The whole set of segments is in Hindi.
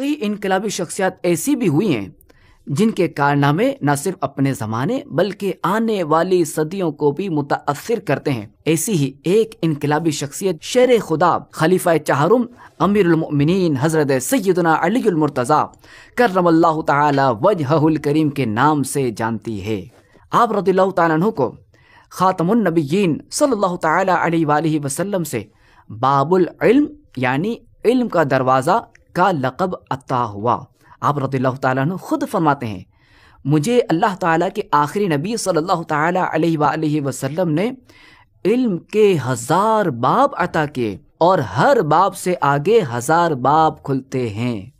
कई इनकलाबी शख्सियात ऐसी भी हुई हैं, जिनके कारनामे न सिर्फ़ अपने ज़माने, बल्कि आने वाली सदियों को भी मुतासर करते हैं। ऐसी ही एक इनकलाबी शख्सियत शेर खुदा खलीफा चाहरुम अमीरमिन हज़रत सैदना अलीमरतज़ा करमल्ला तजहुल करीम के नाम से जानती है। आप रदी को ख़ातमनबीन सल्लल्लाहु अलैहि वसल्लम से बाबुल इल्म, यानी इल्म का दरवाज़ा का लक़ब अता हुआ। आप रदील्ला तु खुद फरमाते हैं, मुझे अल्लाह ताला के आखिरी नबी सल्लल्लाहु अलैहि वसल्लम ने इल्म के हज़ार बाब अता किए और हर बाब से आगे हज़ार बाब खुलते हैं।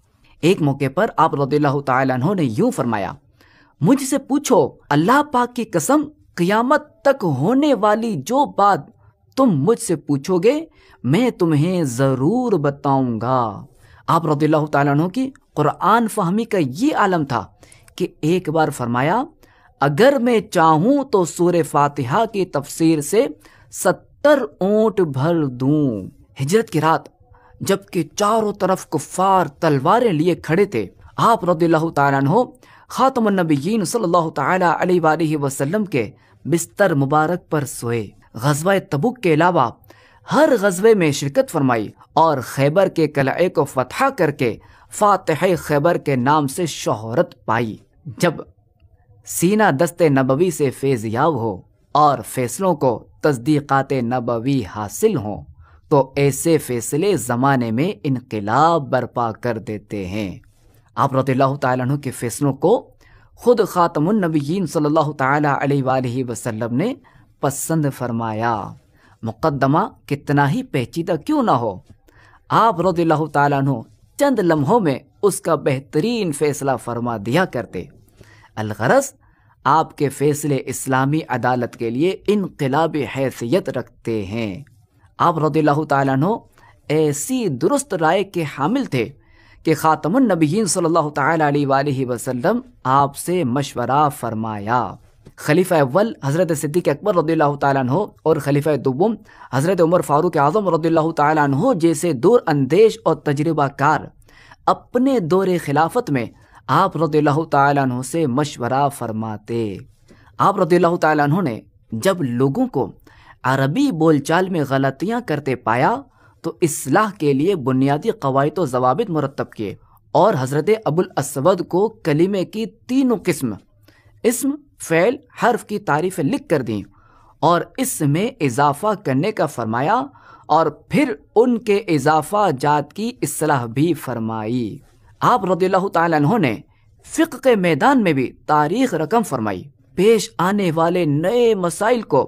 एक मौके पर आप रदील्ला तु ने यूँ फरमाया, मुझसे पूछो, अल्लाह पाक की कसम, क़ियामत तक होने वाली जो बात तुम मुझसे पूछोगे, मैं तुम्हें ज़रूर बताऊँगा। आप रदील्ला तु की कुरान फहमी का ये आलम था कि एक बार फरमाया, अगर मैं चाहूँ तो सूर फातिहा की तफसीर से सत्तर ऊँट भर दूँ। हिजरत की रात, जबकि चारों तरफ़ कुफार तलवारें लिए खड़े थे, आप रदील्ला तु ख़ातमनबीन सल्लल्लाहु अलैहि वसल्लम के बिस्तर मुबारक पर सोए। गजवा तबुक के अलावा हर गजबे में शिरकत फरमाई और खैबर के कलाए को फतह करके, फातह खैबर के नाम से शोहरत पाई। जब सीना दस्ते नबवी से फेज़याब हो और फैसलों को तस्दीक़ात नबवी हासिल हों तो ऐसे फैसले ज़माने में इनकलाब बर्पा कर देते हैं। आप रदील्ला तु के फैसलों को खुद ख़ातमनबीन अलैहि वसल्लम ने पसंद फरमाया। मुकदमा कितना ही पेचीदा क्यों ना हो। आप रदील्ला तु चंद लम्हों में उसका बेहतरीन फैसला फरमा दिया करते। अलगरस आपके फैसले इस्लामी अदालत के लिए इनकलाब हैसियत रखते हैं। आप रदील्ला तु ऐसी दुरुस्त राय के हामिल थे कि ख़ातमनबीन अलैहि वसल्लम आपसे मशवरा फरमाया। खलीफा अव्वल, हज़रत सिद्दीक अकबर रदील्ला तु और खलीफा दुबम हज़रत उमर फ़ारूक आज़म रदील्ला तु जैसे दूर अंदेश और तजर्बाकार। अपने दौरे खिलाफत में आप रदील्ला तु से मशवरा फरमाते। आप रदील्ला तु ने जब लोगों को अरबी बोलचाल में गलतियाँ करते पाया तो इसलाह के लिए बुनियादी कवायद व जवाब मुरतब किए और हज़रत अबुल असवद को कलीमे की तीनों किस्म, इसम फ़ैल हर्फ की तारीफ़ लिख कर दी और इसमें इजाफ़ा करने का फरमाया और फिर उनके इजाफ़ा जात की असलाह भी फरमाई। आप रदील्ला तु ने फ़िक के मैदान में भी तारीख रकम फरमाई। पेश आने वाले नए मसाइल को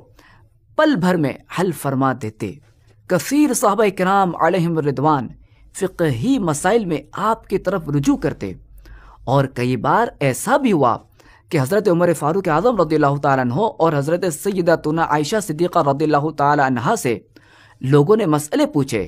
पल भर में हल फरमा देते। कसीर साहब कराम रिदवान फ़िकी मसाइल में आपकी तरफ़ रुजू करते। और कई बार ऐसा भी हुआ कि हज़रत उमर फ़ारूक आज़म रदी तु और हज़रत सैदा आयशा सिद्दीक़ा रदी तहा से लोगों ने मसले पूछे।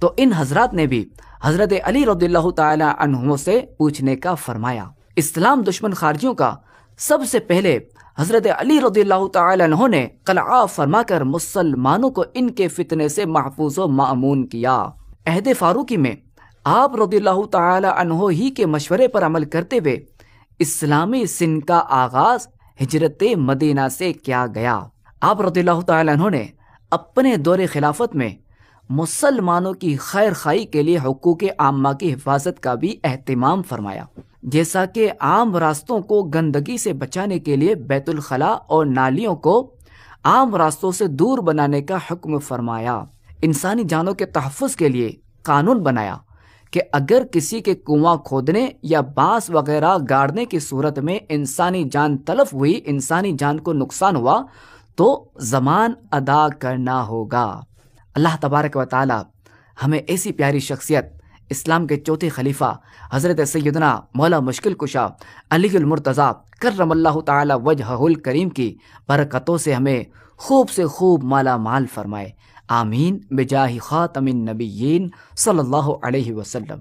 तो इन हजरात ने भी हज़रत अली रदी तहों से पूछने का फरमाया। इस्लाम दुश्मन खारजियों का सबसे पहले हज़रत अली रदील्ला ने कला फरमाकर मुसलमानों को इनके फितने से महफूज मामून किया। अहद फारूकी में आप रदील्ला तहो ही के मशवरे पर अमल करते हुए इस्लामी सिन का आगाज़ हिजरत मदीना से किया गया। आप ने अपने दौरे खिलाफत में मुसलमानों की खैर खाई के लिए हकूक़ आमा की हिफाजत का भी अहतमाम फरमाया। जैसा कि आम रास्तों को गंदगी से बचाने के लिए बैतुल खला और नालियों को आम रास्तों से दूर बनाने का हुक्म फरमाया। इंसानी जानों के तहफ़ के लिए कानून बनाया। कि अगर किसी के कुआँ खोदने या बाँस वगैरह गाड़ने की सूरत में इंसानी जान तलफ हुई, इंसानी जान को नुकसान हुआ तो जमान अदा करना होगा। अल्लाह तबारक व ताली हमें ऐसी प्यारी शख्सियत, इस्लाम के चौथे खलीफा, हज़रत सैदना मौला मुश्किल कुशा अलीमरतज़ा करमल्ला तजहुल करीम की बरकतों से हमें खूब से खूब माला माल फरमाए। आमीन बिजाही ख़ातमिन नबीन सल्लल्लाहु अलैहि वसल्लम।